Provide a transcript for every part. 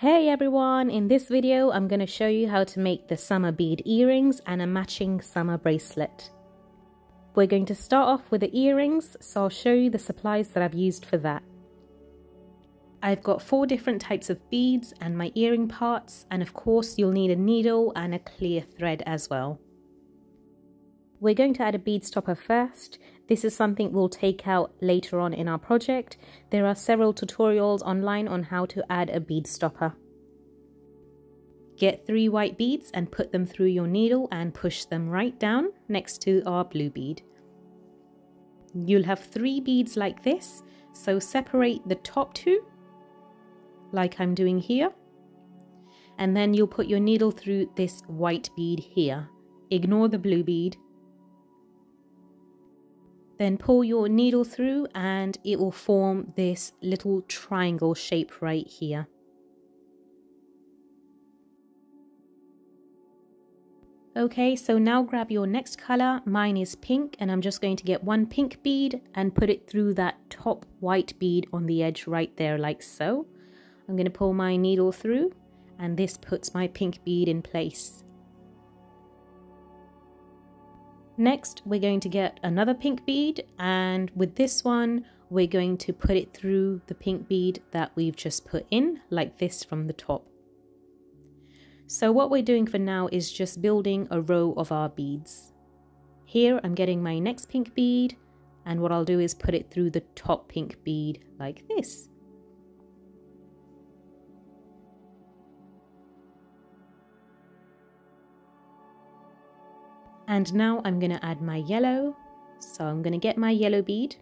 Hey everyone, in this video I'm going to show you how to make the summer bead earrings and a matching summer bracelet. We're going to start off with the earrings, so I'll show you the supplies that I've used for that. I've got four different types of beads and my earring parts and of course you'll need a needle and a clear thread as well. We're going to add a bead stopper first. This is something we'll take out later on in our project. There are several tutorials online on how to add a bead stopper. Get three white beads and put them through your needle and push them right down next to our blue bead. You'll have three beads like this, so separate the top two, like I'm doing here, and then you'll put your needle through this white bead here. Ignore the blue bead then pull your needle through and it will form this little triangle shape right here. Okay, so now grab your next color. Mine is pink and I'm just going to get one pink bead and put it through that top white bead on the edge right there like so. I'm going to pull my needle through and this puts my pink bead in place. Next, we're going to get another pink bead and with this one, we're going to put it through the pink bead that we've just put in like this from the top. So what we're doing for now is just building a row of our beads. Here I'm getting my next pink bead and what I'll do is put it through the top pink bead like this. And now I'm going to add my yellow. So I'm going to get my yellow bead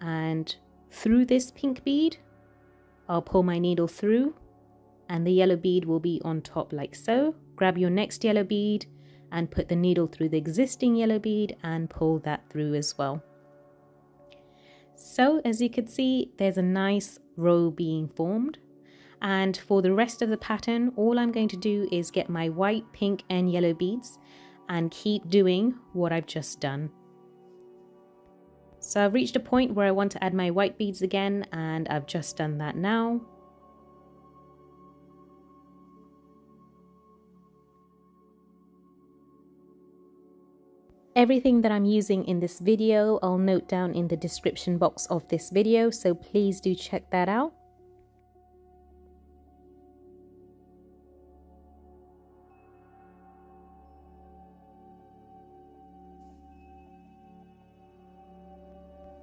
and through this pink bead, I'll pull my needle through and the yellow bead will be on top like so. Grab your next yellow bead and put the needle through the existing yellow bead and pull that through as well. So as you can see, there's a nice row being formed. And for the rest of the pattern, all I'm going to do is get my white, pink and yellow beads and keep doing what I've just done. So I've reached a point where I want to add my white beads again and I've just done that now. Everything that I'm using in this video I'll note down in the description box of this video so please do check that out.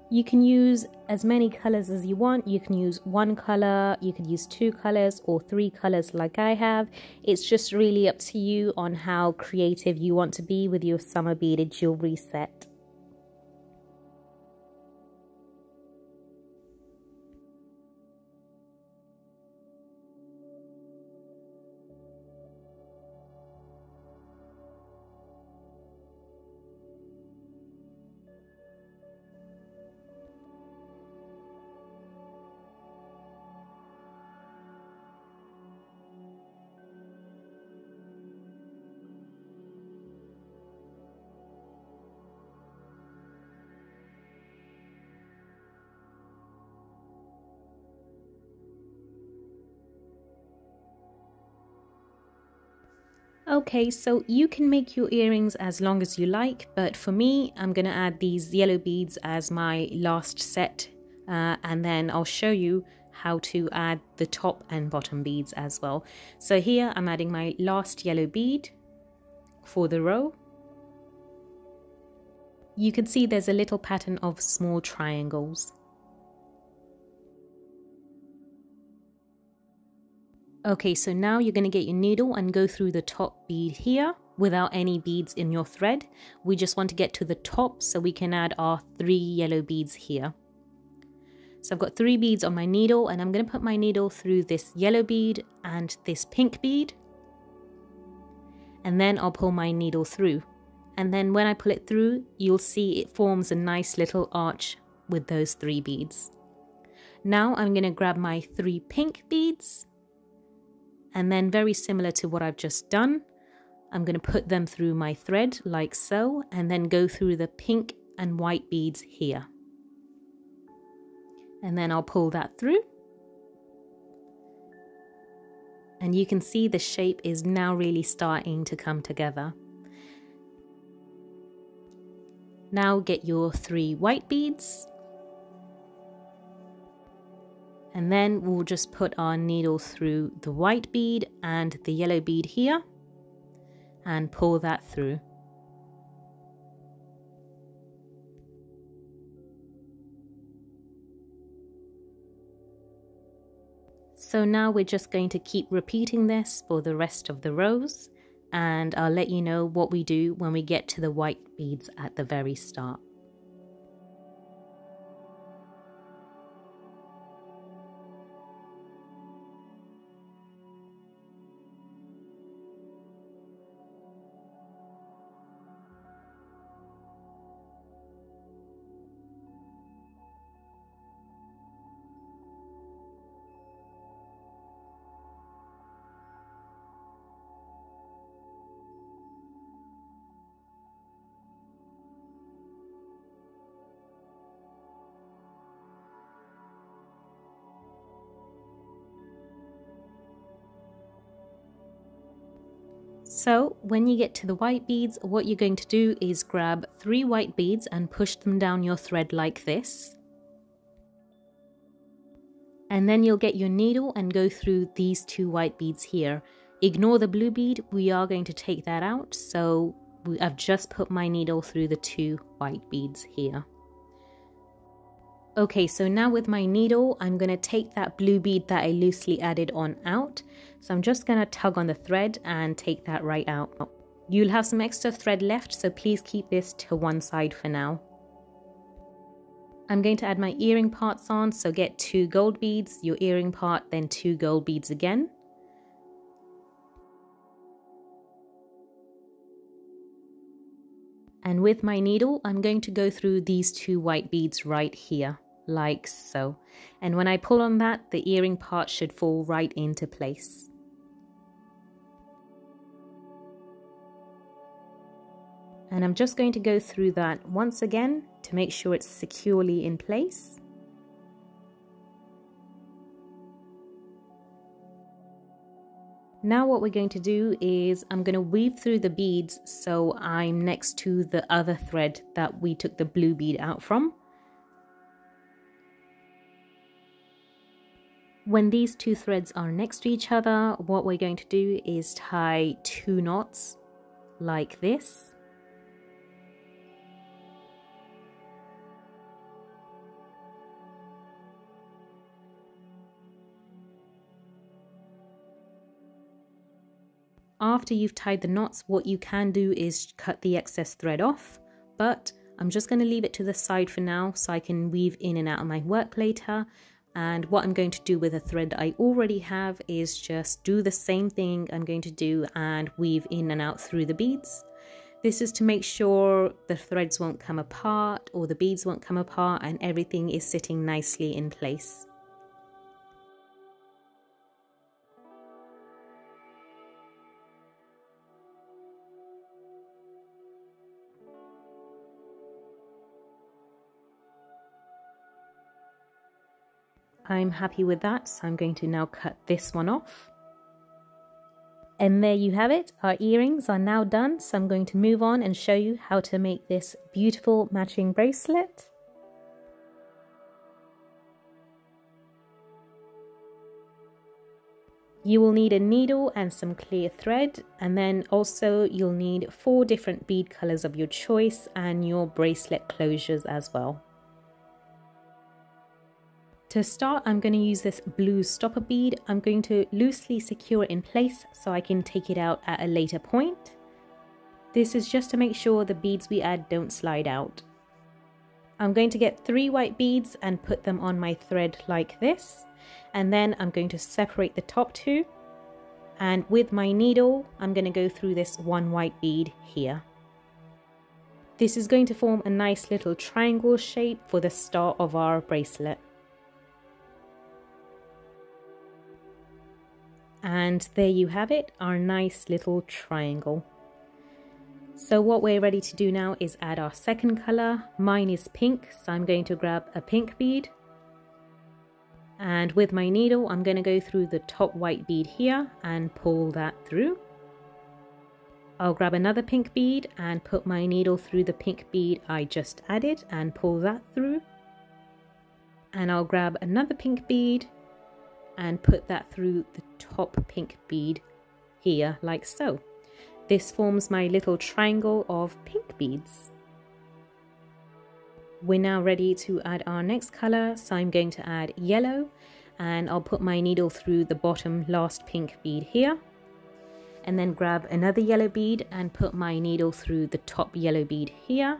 You can use as many colors as you want. You can use one color, you can use two colors or three colors like I have. It's just really up to you on how creative you want to be with your summer beaded jewelry set. Okay, so you can make your earrings as long as you like, but for me, I'm going to add these yellow beads as my last set, uh, and then I'll show you how to add the top and bottom beads as well. So here I'm adding my last yellow bead for the row. You can see there's a little pattern of small triangles. Okay, so now you're going to get your needle and go through the top bead here without any beads in your thread. We just want to get to the top so we can add our three yellow beads here. So I've got three beads on my needle and I'm going to put my needle through this yellow bead and this pink bead. And then I'll pull my needle through. And then when I pull it through, you'll see it forms a nice little arch with those three beads. Now I'm going to grab my three pink beads and then very similar to what I've just done, I'm going to put them through my thread like so and then go through the pink and white beads here. And then I'll pull that through. and you can see the shape is now really starting to come together. Now get your three white beads and then we'll just put our needle through the white bead and the yellow bead here and pull that through. So now we're just going to keep repeating this for the rest of the rows and I'll let you know what we do when we get to the white beads at the very start. So when you get to the white beads, what you're going to do is grab three white beads and push them down your thread like this. And then you'll get your needle and go through these two white beads here. Ignore the blue bead, we are going to take that out. So I've just put my needle through the two white beads here. Okay, so now with my needle, I'm going to take that blue bead that I loosely added on out. So I'm just going to tug on the thread and take that right out. You'll have some extra thread left, so please keep this to one side for now. I'm going to add my earring parts on, so get two gold beads, your earring part, then two gold beads again. And with my needle, I'm going to go through these two white beads right here like so. And when I pull on that, the earring part should fall right into place. And I'm just going to go through that once again to make sure it's securely in place. Now what we're going to do is I'm going to weave through the beads so I'm next to the other thread that we took the blue bead out from. When these two threads are next to each other, what we're going to do is tie two knots like this. After you've tied the knots, what you can do is cut the excess thread off, but I'm just going to leave it to the side for now so I can weave in and out of my work later and what I'm going to do with a thread I already have is just do the same thing I'm going to do and weave in and out through the beads. This is to make sure the threads won't come apart or the beads won't come apart and everything is sitting nicely in place. I'm happy with that, so I'm going to now cut this one off. And there you have it, our earrings are now done, so I'm going to move on and show you how to make this beautiful matching bracelet. You will need a needle and some clear thread and then also you'll need four different bead colors of your choice and your bracelet closures as well. To start, I'm going to use this blue stopper bead. I'm going to loosely secure it in place so I can take it out at a later point. This is just to make sure the beads we add don't slide out. I'm going to get three white beads and put them on my thread like this. And then I'm going to separate the top two. And with my needle, I'm going to go through this one white bead here. This is going to form a nice little triangle shape for the start of our bracelet. And there you have it, our nice little triangle. So what we're ready to do now is add our second colour. Mine is pink, so I'm going to grab a pink bead. And with my needle, I'm going to go through the top white bead here and pull that through. I'll grab another pink bead and put my needle through the pink bead I just added and pull that through. And I'll grab another pink bead and put that through the top pink bead here like so. This forms my little triangle of pink beads. We're now ready to add our next color, so I'm going to add yellow and I'll put my needle through the bottom last pink bead here and then grab another yellow bead and put my needle through the top yellow bead here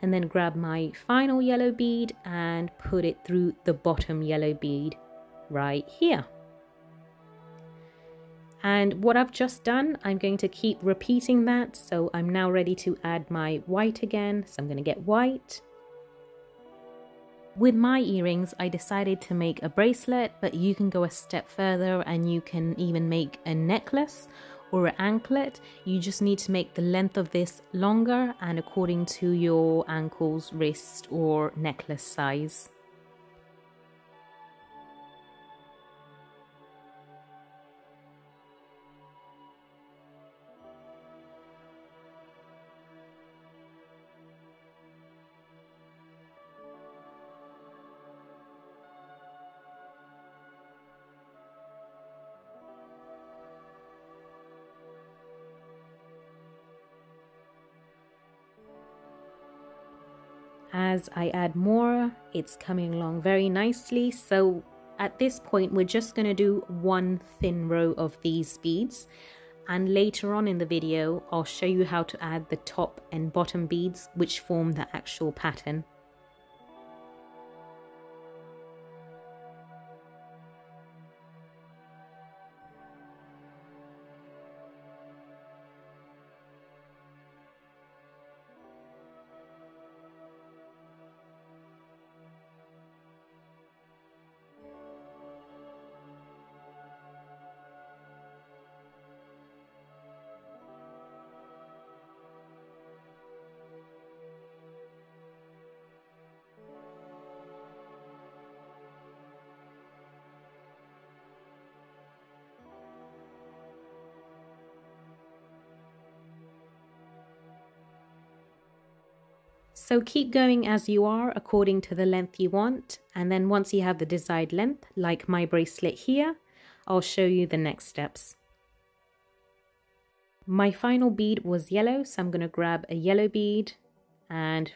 and then grab my final yellow bead and put it through the bottom yellow bead right here. And what I've just done, I'm going to keep repeating that. So I'm now ready to add my white again. So I'm going to get white. With my earrings, I decided to make a bracelet, but you can go a step further and you can even make a necklace or an anklet. You just need to make the length of this longer and according to your ankles, wrist or necklace size. As I add more it's coming along very nicely so at this point we're just going to do one thin row of these beads and later on in the video I'll show you how to add the top and bottom beads which form the actual pattern. So keep going as you are according to the length you want. And then once you have the desired length, like my bracelet here, I'll show you the next steps. My final bead was yellow, so I'm going to grab a yellow bead and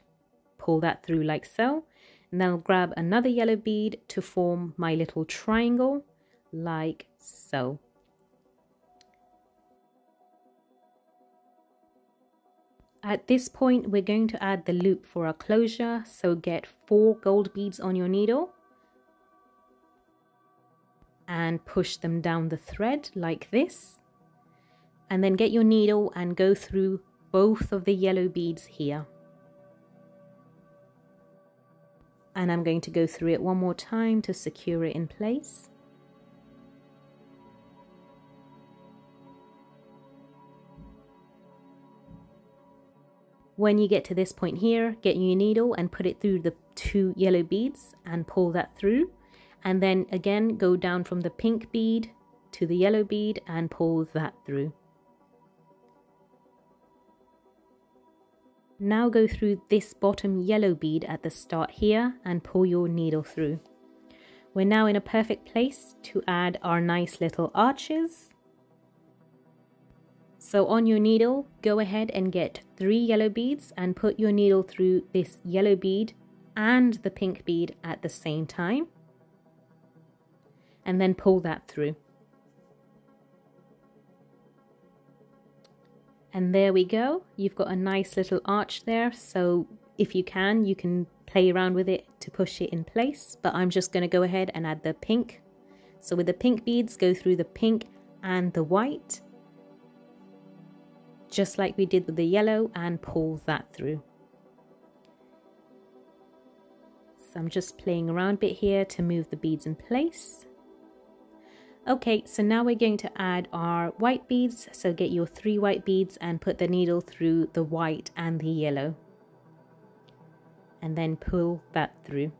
pull that through like so. And then I'll grab another yellow bead to form my little triangle like so. At this point, we're going to add the loop for our closure. So get four gold beads on your needle and push them down the thread like this. And then get your needle and go through both of the yellow beads here. And I'm going to go through it one more time to secure it in place. When you get to this point here, get your needle and put it through the two yellow beads and pull that through. And then again, go down from the pink bead to the yellow bead and pull that through. Now go through this bottom yellow bead at the start here and pull your needle through. We're now in a perfect place to add our nice little arches. So on your needle, go ahead and get three yellow beads and put your needle through this yellow bead and the pink bead at the same time. And then pull that through. And there we go. You've got a nice little arch there. So if you can, you can play around with it to push it in place. But I'm just going to go ahead and add the pink. So with the pink beads, go through the pink and the white just like we did with the yellow and pull that through. So I'm just playing around a bit here to move the beads in place. Okay, so now we're going to add our white beads. So get your three white beads and put the needle through the white and the yellow. And then pull that through.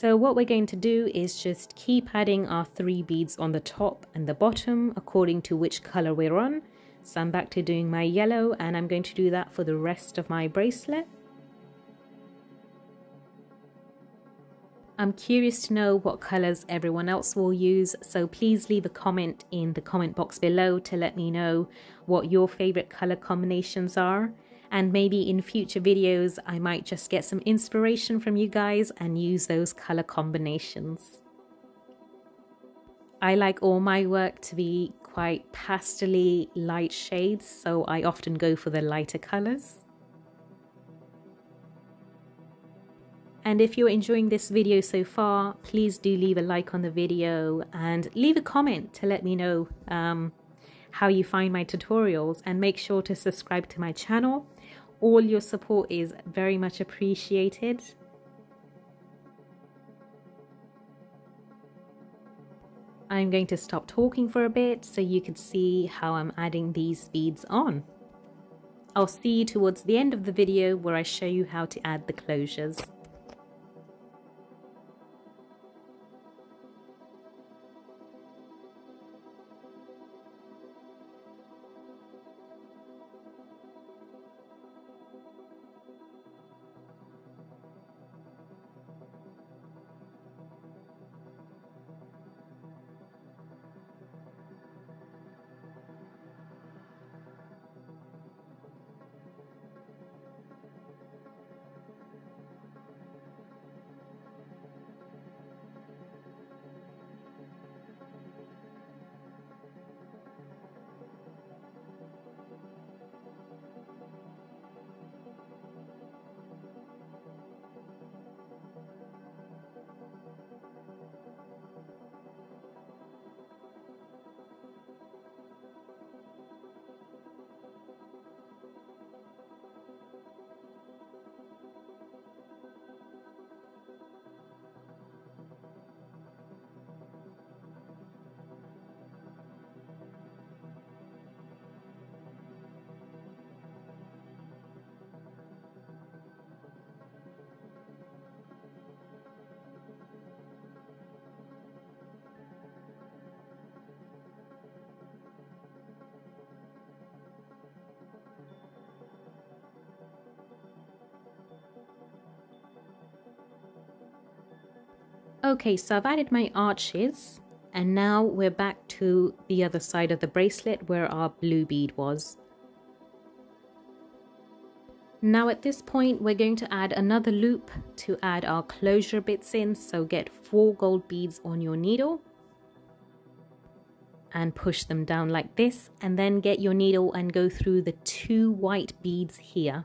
So what we're going to do is just keep adding our three beads on the top and the bottom according to which color we're on. So I'm back to doing my yellow and I'm going to do that for the rest of my bracelet. I'm curious to know what colors everyone else will use, so please leave a comment in the comment box below to let me know what your favorite color combinations are. And maybe in future videos, I might just get some inspiration from you guys and use those color combinations. I like all my work to be quite pastely light shades, so I often go for the lighter colors. And if you're enjoying this video so far, please do leave a like on the video and leave a comment to let me know um, how you find my tutorials and make sure to subscribe to my channel. All your support is very much appreciated. I'm going to stop talking for a bit so you can see how I'm adding these beads on. I'll see you towards the end of the video where I show you how to add the closures. Okay, so I've added my arches and now we're back to the other side of the bracelet where our blue bead was. Now at this point we're going to add another loop to add our closure bits in so get four gold beads on your needle and push them down like this and then get your needle and go through the two white beads here.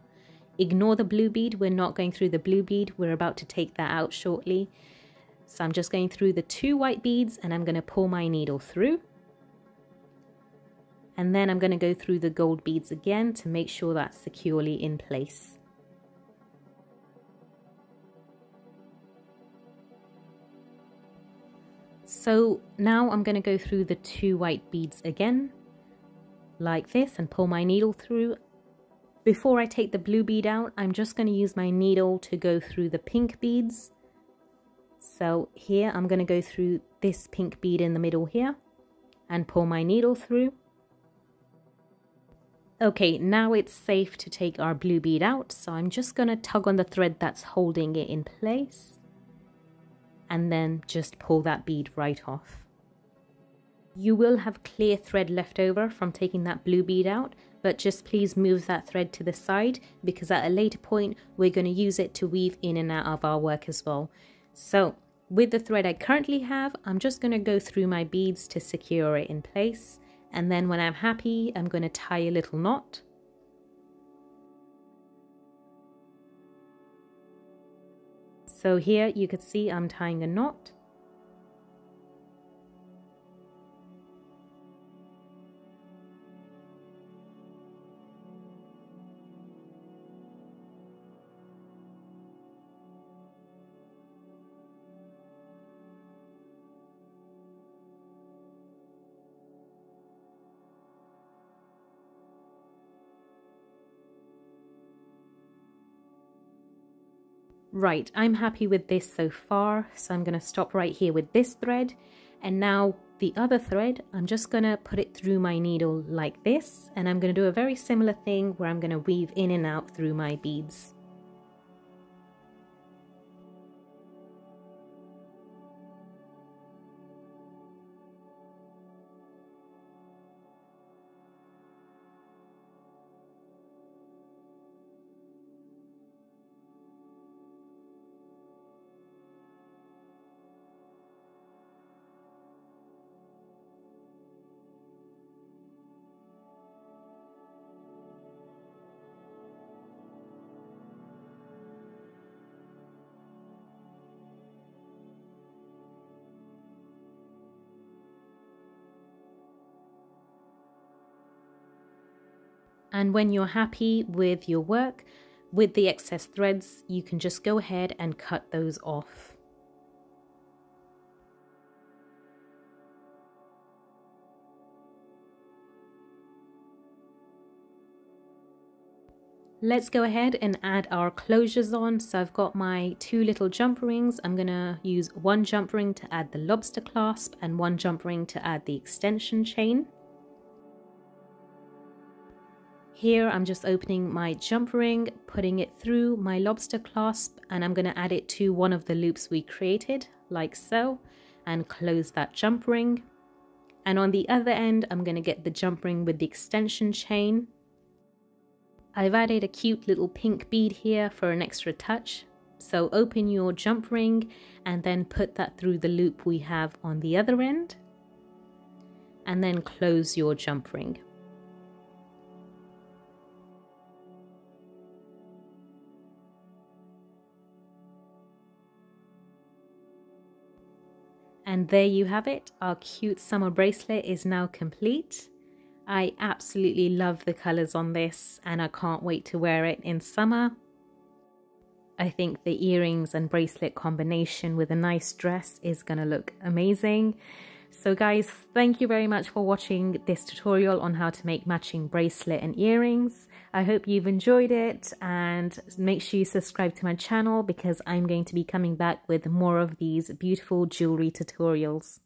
Ignore the blue bead, we're not going through the blue bead, we're about to take that out shortly. So I'm just going through the two white beads and I'm going to pull my needle through. And then I'm going to go through the gold beads again to make sure that's securely in place. So now I'm going to go through the two white beads again, like this, and pull my needle through. Before I take the blue bead out, I'm just going to use my needle to go through the pink beads so here I'm going to go through this pink bead in the middle here and pull my needle through. Okay, now it's safe to take our blue bead out. So I'm just going to tug on the thread that's holding it in place and then just pull that bead right off. You will have clear thread left over from taking that blue bead out, but just please move that thread to the side because at a later point, we're going to use it to weave in and out of our work as well. So with the thread I currently have, I'm just going to go through my beads to secure it in place. And then when I'm happy, I'm going to tie a little knot. So here you can see I'm tying a knot. Right, I'm happy with this so far, so I'm going to stop right here with this thread. And now the other thread, I'm just going to put it through my needle like this, and I'm going to do a very similar thing where I'm going to weave in and out through my beads. And when you're happy with your work, with the excess threads, you can just go ahead and cut those off. Let's go ahead and add our closures on. So I've got my two little jump rings. I'm gonna use one jump ring to add the lobster clasp and one jump ring to add the extension chain. Here I'm just opening my jump ring, putting it through my lobster clasp and I'm going to add it to one of the loops we created like so and close that jump ring. And on the other end I'm going to get the jump ring with the extension chain. I've added a cute little pink bead here for an extra touch. So open your jump ring and then put that through the loop we have on the other end. And then close your jump ring. And there you have it, our cute summer bracelet is now complete. I absolutely love the colours on this and I can't wait to wear it in summer. I think the earrings and bracelet combination with a nice dress is going to look amazing. So guys, thank you very much for watching this tutorial on how to make matching bracelet and earrings. I hope you've enjoyed it and make sure you subscribe to my channel because I'm going to be coming back with more of these beautiful jewelry tutorials.